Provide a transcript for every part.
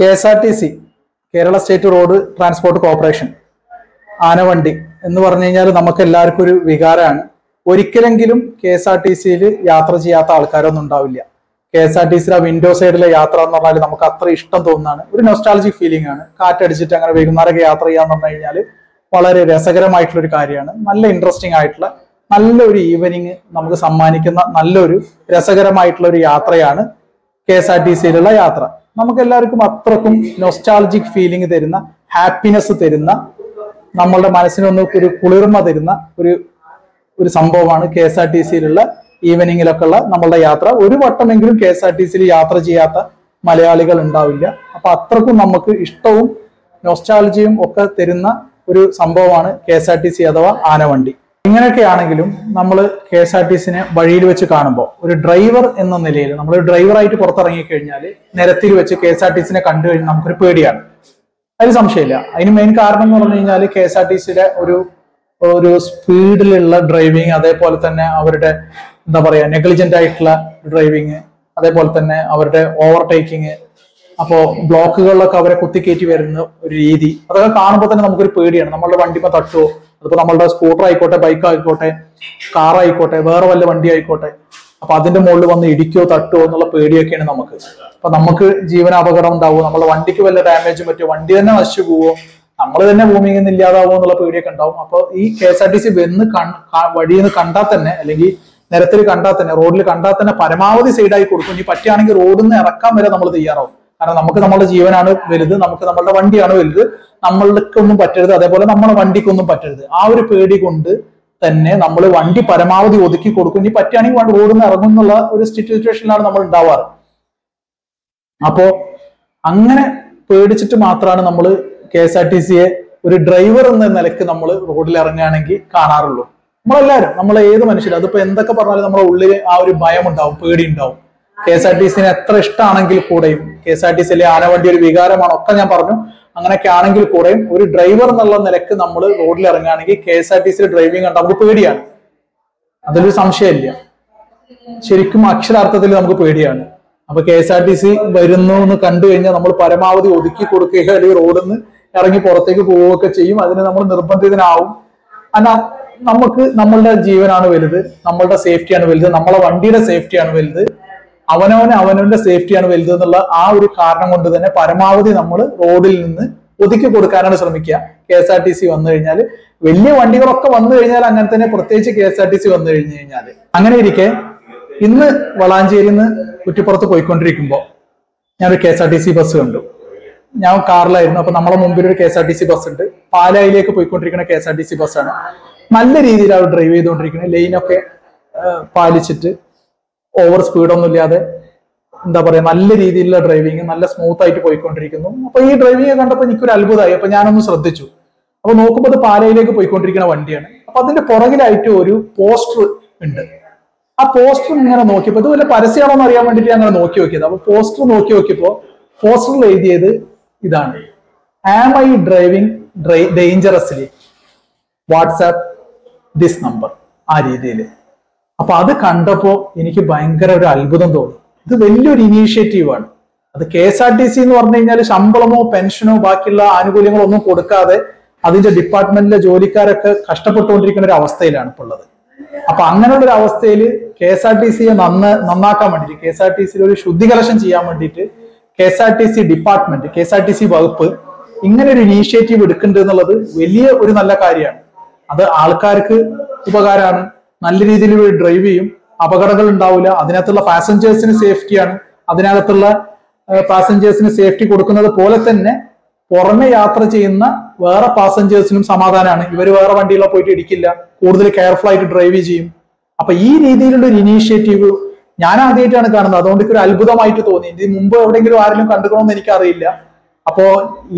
K S R T C Kerala state road transport corporation ആനവണ്ടി എന്ന് പറഞ്ഞു കഴിഞ്ഞാൽ നമുക്ക് എല്ലാവർക്കും ഒരു വികാരമാണ്. ഒരിക്കലെങ്കിലും കെ എസ് ആർ ടി സിയിൽ യാത്ര ചെയ്യാത്ത ആൾക്കാരൊന്നും ഉണ്ടാവില്ല. കെ എസ് ആർ ടി സിയിലെ വിൻഡോ സൈഡിലെ യാത്ര എന്ന് പറഞ്ഞാൽ നമുക്ക് അത്ര ഇഷ്ടം തോന്നുന്നതാണ്. ഒരു നൊസ്റ്റാളജിക് ഫീലിംഗ് ആണ്. കാറ്റടിച്ചിട്ട് അങ്ങനെ വൈകുന്നേരമൊക്കെ യാത്ര ചെയ്യാന്ന് പറഞ്ഞു കഴിഞ്ഞാൽ വളരെ രസകരമായിട്ടുള്ള ഒരു കാര്യമാണ്. നല്ല ഇൻട്രസ്റ്റിംഗ് ആയിട്ടുള്ള നല്ലൊരു ഈവനിങ് നമുക്ക് സമ്മാനിക്കുന്ന നല്ലൊരു രസകരമായിട്ടുള്ള ഒരു യാത്രയാണ് കെ എസ് ആർ ടി സിയിലുള്ള യാത്ര. നമുക്ക് എല്ലാവർക്കും അത്രക്കും നൊസ്റ്റാൾജിക് ഫീലിംഗ് തരുന്ന ഹാപ്പിനെസ് തരുന്ന നമ്മളുടെ മനസ്സിനൊന്ന് ഒരു കുളിർമ തരുന്ന ഒരു ഒരു സംഭവമാണ് കെ എസ് ആർ ടി സിയിലുള്ള ഈവനിങ്ങിലൊക്കെ ഉള്ള നമ്മളുടെ യാത്ര. ഒരു വട്ടമെങ്കിലും കെ എസ് ആർ ടി സിയിൽ യാത്ര ചെയ്യാത്ത മലയാളികൾ ഉണ്ടാവില്ല. അപ്പൊ അത്രക്കും നമുക്ക് ഇഷ്ടവും നൊസ്റ്റാളജിയും ഒക്കെ തരുന്ന ഒരു സംഭവമാണ് K S R T C അഥവാ ആനവണ്ടി. ഇങ്ങനെയൊക്കെ ആണെങ്കിലും നമ്മൾ കെ എസ് ആർ ടി സിനെ വഴിയിൽ വെച്ച് കാണുമ്പോൾ ഒരു ഡ്രൈവർ എന്ന നിലയിൽ നമ്മൾ ഡ്രൈവറായിട്ട് പുറത്തിറങ്ങി കഴിഞ്ഞാൽ നിരത്തിൽ വെച്ച് കെ എസ് ആർ ടി സിനെ കണ്ടു കഴിഞ്ഞാൽ നമുക്കൊരു പേടിയാണ്. അതിൽ സംശയമില്ല. അതിന് മെയിൻ കാരണം എന്ന് പറഞ്ഞു കഴിഞ്ഞാൽ കെ എസ് ആർ ടി സിയുടെ ഒരു ഒരു സ്പീഡിലുള്ള ഡ്രൈവിങ് അതേപോലെ തന്നെ അവരുടെ എന്താ പറയുക നെഗ്ലിജന്റ് ആയിട്ടുള്ള ഡ്രൈവിങ് അതേപോലെ തന്നെ അവരുടെ ഓവർടേക്കിങ് അപ്പോ ബ്ലോക്കുകളിലൊക്കെ അവരെ കുത്തിക്കയറ്റി വരുന്ന ഒരു രീതി. അതൊക്കെ കാണുമ്പോൾ തന്നെ നമുക്കൊരു പേടിയാണ്. നമ്മളുടെ വണ്ടിമ തട്ടുവോ? അതിപ്പോ നമ്മളുടെ സ്കൂട്ടർ ആയിക്കോട്ടെ ബൈക്ക് ആയിക്കോട്ടെ കാർ ആയിക്കോട്ടെ വേറെ വല്ല വണ്ടി ആയിക്കോട്ടെ അപ്പൊ അതിന്റെ മുകളിൽ വന്ന് ഇടിക്കോ തട്ടുവോ എന്നുള്ള പേടിയൊക്കെയാണ് നമുക്ക്. അപ്പൊ നമുക്ക് ജീവനാപകടം ഉണ്ടാവുമോ? നമ്മളെ വണ്ടിക്ക് വല്ല ഡാമേജും പറ്റുമോ? വണ്ടി തന്നെ നശിച്ചു പോവോ? നമ്മൾ തന്നെ ഭൂമിയിൽ നിന്ന് ഇല്ലാതാവോ എന്നുള്ള പേടിയൊക്കെ ഉണ്ടാവും. അപ്പൊ ഈ K S R T C വന്ന് വഴിയിൽ നിന്ന് കണ്ടാൽ തന്നെ അല്ലെങ്കിൽ നിരത്തിൽ കണ്ടാൽ തന്നെ റോഡിൽ കണ്ടാൽ തന്നെ പരമാവധി സൈഡായി കൊടുക്കും. ഇനി പറ്റുകയാണെങ്കിൽ റോഡിൽ നിന്ന് ഇറക്കാൻ വരെ നമ്മൾ തയ്യാറാവും. കാരണം നമുക്ക് നമ്മളുടെ ജീവനാണ് വലുത് നമുക്ക് നമ്മളുടെ വണ്ടിയാണ് വലുത്. നമ്മൾക്കൊന്നും പറ്റരുത്. അതേപോലെ നമ്മളെ വണ്ടിക്കൊന്നും പറ്റരുത്. ആ ഒരു പേടി കൊണ്ട് തന്നെ നമ്മൾ വണ്ടി പരമാവധി ഒതുക്കി കൊടുക്കും. ഇനി പറ്റുകയാണെങ്കിൽ റോഡിൽ നിന്ന് ഇറങ്ങും എന്നുള്ള ഒരു സിറ്റുവേഷനിലാണ് നമ്മൾ ഉണ്ടാവാറ്. അപ്പോ അങ്ങനെ പേടിച്ചിട്ട് മാത്രമാണ് നമ്മൾ കെ എസ് ആർ ടി സിയെ ഒരു ഡ്രൈവർ എന്ന നിലയ്ക്ക് നമ്മൾ റോഡിൽ ഇറങ്ങുകയാണെങ്കിൽ കാണാറുള്ളൂ. നമ്മളെല്ലാവരും നമ്മൾ ഏത് മനുഷ്യരും അതിപ്പോ എന്തൊക്കെ പറഞ്ഞാലും നമ്മുടെ ഉള്ളിൽ ആ ഒരു ഭയം ഉണ്ടാവും പേടി ഉണ്ടാവും. കെ എസ് ആർ ടി സിനെ എത്ര ഇഷ്ടമാണെങ്കിൽ കൂടെയും കെ എസ് ആർ ടി സിയിലെ ആനവണ്ടി ഒരു വികാരമാണ് ഒക്കെ ഞാൻ പറഞ്ഞു. അങ്ങനെയൊക്കെ ആണെങ്കിൽ കൂടെയും ഒരു ഡ്രൈവർ എന്നുള്ള നിലയ്ക്ക് നമ്മൾ റോഡിൽ ഇറങ്ങുകയാണെങ്കിൽ കെ എസ് ആർ ടി സിയിൽ ഡ്രൈവിംഗ് കണ്ട നമുക്ക് പേടിയാണ്. അതിലൊരു സംശയമില്ല. ശരിക്കും അക്ഷരാർത്ഥത്തിൽ നമുക്ക് പേടിയാണ്. അപ്പൊ K S R T C വരുന്നു എന്ന് കണ്ടു കഴിഞ്ഞാൽ നമ്മൾ പരമാവധി ഒതുക്കി കൊടുക്കുകയോ അല്ലെങ്കിൽ റോഡിൽ നിന്ന് ഇറങ്ങി പുറത്തേക്ക് പോവുകയൊക്കെ ചെയ്യും. അതിന് നമ്മൾ നിർബന്ധിതനാവും. അല്ല നമുക്ക് നമ്മളുടെ ജീവനാണ് വലുത്. നമ്മളുടെ സേഫ്റ്റിയാണ് വലുത്. നമ്മളെ വണ്ടിയുടെ സേഫ്റ്റിയാണ് വലുത്. അവനവന് അവനവന്റെ സേഫ്റ്റിയാണ് വലുത് എന്നുള്ള ആ ഒരു കാരണം കൊണ്ട് തന്നെ പരമാവധി നമ്മൾ റോഡിൽ നിന്ന് ഒതുക്കി കൊടുക്കാനാണ് ശ്രമിക്കുക. K S R T C വന്നു കഴിഞ്ഞാൽ വലിയ വണ്ടികളൊക്കെ വന്നു കഴിഞ്ഞാൽ അങ്ങനെ തന്നെ പ്രത്യേകിച്ച് K S R T C വന്നു കഴിഞ്ഞു കഴിഞ്ഞാൽ അങ്ങനെ ഇരിക്കെ ഇന്ന് വളാഞ്ചേരിയിൽ നിന്ന് കുറ്റിപ്പുറത്ത് പോയിക്കൊണ്ടിരിക്കുമ്പോൾ ഞാനൊരു K S R T C bus കണ്ടു. ഞാൻ കാറിലായിരുന്നു. അപ്പൊ നമ്മളെ മുമ്പിൽ ഒരു K S R T C bus ഉണ്ട്. പാലായിലേക്ക് പോയിക്കൊണ്ടിരിക്കുന്ന K S R T C ബസ്സാണ് നല്ല രീതിയിൽ അവർ ഡ്രൈവ് ചെയ്തുകൊണ്ടിരിക്കുന്നത് ലൈനൊക്കെ പാലിച്ചിട്ട് ഓവർ സ്പീഡൊന്നും ഇല്ലാതെ എന്താ പറയാ നല്ല രീതിയിലുള്ള ഡ്രൈവിങ് നല്ല സ്മൂത്ത് ആയിട്ട് പോയിക്കൊണ്ടിരിക്കുന്നു. അപ്പൊ ഈ ഡ്രൈവിംഗ് കണ്ടപ്പോൾ എനിക്കൊരു അത്ഭുതമായി. അപ്പൊ ഞാനൊന്ന് ശ്രദ്ധിച്ചു. അപ്പൊ നോക്കുമ്പോൾ അത് പാലയിലേക്ക് പോയിക്കൊണ്ടിരിക്കുന്ന വണ്ടിയാണ്. അപ്പൊ അതിന്റെ പുറകിലായിട്ട് ഒരു പോസ്റ്റർ ഉണ്ട്. ആ പോസ്റ്റർ ഇങ്ങനെ നോക്കിയപ്പോ ഇത് വല്ല പരസ്യമാണോ എന്ന് അറിയാൻ വേണ്ടിയിട്ട് ഞാൻ അങ്ങനെ നോക്കി നോക്കിയത്. അപ്പൊ പോസ്റ്റർ നോക്കി നോക്കിയപ്പോ പോസ്റ്ററിൽ എഴുതിയത് ഇതാണ്. Am I driving dangerously WhatsApp this number ആ രീതിയിൽ അപ്പൊ അത് കണ്ടപ്പോ എനിക്ക് ഭയങ്കര ഒരു അത്ഭുതം തോന്നി. ഇത് വലിയൊരു ഇനീഷ്യേറ്റീവാണ് അത് K S R T C എന്ന് പറഞ്ഞു കഴിഞ്ഞാൽ ശമ്പളമോ പെൻഷനോ ബാക്കിയുള്ള ആനുകൂല്യങ്ങളോ ഒന്നും കൊടുക്കാതെ അതിന്റെ ഡിപ്പാർട്ട്മെന്റിലെ ജോലിക്കാരൊക്കെ കഷ്ടപ്പെട്ടുകൊണ്ടിരിക്കുന്ന ഒരു അവസ്ഥയിലാണ് ഇപ്പോൾ ഉള്ളത്. അപ്പൊ അങ്ങനെയുള്ള ഒരു അവസ്ഥയിൽ കെ എസ് ആർ ടി സിയെ നന്ന നന്നാക്കാൻ വേണ്ടിയിട്ട് കെ എസ് ആർ ടി സിയിൽ ഒരു ശുദ്ധികലശം ചെയ്യാൻ വേണ്ടിയിട്ട് K S R T C department K S R T C വകുപ്പ് ഇങ്ങനെ ഒരു ഇനീഷ്യേറ്റീവ് എടുക്കേണ്ടത് എന്നുള്ളത് വലിയ ഒരു നല്ല കാര്യമാണ്. അത് ആൾക്കാർക്ക് ഉപകാരമാണ്. നല്ല രീതിയിൽ ഡ്രൈവ് ചെയ്യും. അപകടങ്ങൾ ഉണ്ടാവില്ല അതിനകത്തുള്ള പാസഞ്ചേഴ്സിന് സേഫ്റ്റിയാണ് അതിനകത്തുള്ള പാസഞ്ചേഴ്സിന് സേഫ്റ്റി കൊടുക്കുന്നത് പോലെ തന്നെ പുറമെ യാത്ര ചെയ്യുന്ന വേറെ പാസഞ്ചേഴ്സിനും സമാധാനമാണ് ഇവർ വേറെ വണ്ടിയിലോ പോയിട്ട് ഇടിക്കില്ല. കൂടുതൽ കെയർഫുൾ ആയിട്ട് ഡ്രൈവ് ചെയ്യും. അപ്പൊ ഈ രീതിയിലുള്ള ഒരു ഇനീഷ്യേറ്റീവ് ഞാൻ ആദ്യമായിട്ടാണ് കാണുന്നത്. അതുകൊണ്ട് ഒരു അത്ഭുതമായിട്ട് തോന്നി. ഇത് മുമ്പ് എവിടെയെങ്കിലും ആരെങ്കിലും കണ്ടുക്കണമെന്ന് എനിക്കറിയില്ല. അപ്പോ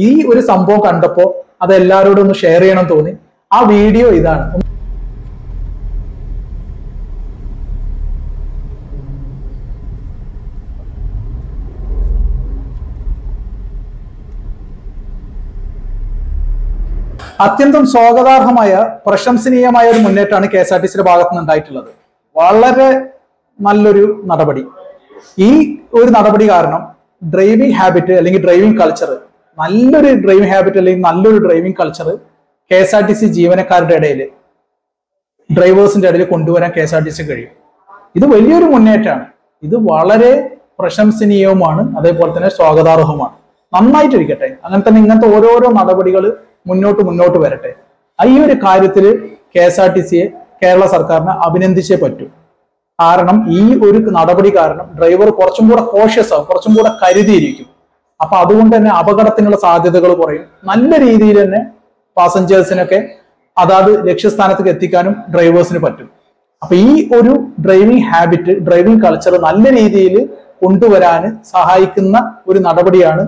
ഈ ഒരു സംഭവം കണ്ടപ്പോ അത് എല്ലാവരോടും ഒന്ന് ഷെയർ ചെയ്യണം തോന്നി. ആ വീഡിയോ ഇതാണ്. അത്യന്തം സ്വാഗതാർഹമായ പ്രശംസനീയമായ ഒരു മുന്നേറ്റമാണ് കെ എസ് ആർ ടി സിയുടെ ഭാഗത്ത് വളരെ നല്ലൊരു നടപടി. ഈ ഒരു നടപടി കാരണം ഡ്രൈവിംഗ് ഹാബിറ്റ് അല്ലെങ്കിൽ ഡ്രൈവിംഗ് കൾച്ചർ നല്ലൊരു ഡ്രൈവിംഗ് ഹാബിറ്റ് അല്ലെങ്കിൽ നല്ലൊരു driving culture K S R T C ജീവനക്കാരുടെ ഇടയിൽ ഡ്രൈവേഴ്സിന്റെ ഇടയിൽ കൊണ്ടുവരാൻ K S R T C കഴിയും. ഇത് വലിയൊരു മുന്നേറ്റമാണ്. ഇത് വളരെ പ്രശംസനീയവുമാണ് അതേപോലെ തന്നെ സ്വാഗതാർഹവുമാണ്. നന്നായിട്ടിരിക്കട്ടെ. അങ്ങനെ തന്നെ ഇങ്ങനത്തെ ഓരോരോ നടപടികൾ മുന്നോട്ട് മുന്നോട്ട് വരട്ടെ. ഈ ഒരു കാര്യത്തിൽ കെ എസ് ആർ ടി സിയെ കേരള സർക്കാരിനെ അഭിനന്ദിച്ചേ പറ്റൂ. കാരണം ഈ ഒരു നടപടി കാരണം ഡ്രൈവർ കുറച്ചും കൂടെ കോഷ്യസ് ആവും കുറച്ചും കൂടെ കരുതിയിരിക്കും. അപ്പൊ അതുകൊണ്ട് തന്നെ അപകടത്തിനുള്ള സാധ്യതകൾ കുറയും. നല്ല രീതിയിൽ തന്നെ പാസഞ്ചേഴ്സിനൊക്കെ അതാത് ലക്ഷ്യസ്ഥാനത്തേക്ക് എത്തിക്കാനും ഡ്രൈവേഴ്സിന് പറ്റും. അപ്പൊ ഈ ഒരു ഡ്രൈവിംഗ് ഹാബിറ്റ് ഡ്രൈവിംഗ് കൾച്ചർ നല്ല രീതിയിൽ കൊണ്ടുവരാൻ സഹായിക്കുന്ന ഒരു നടപടിയാണ്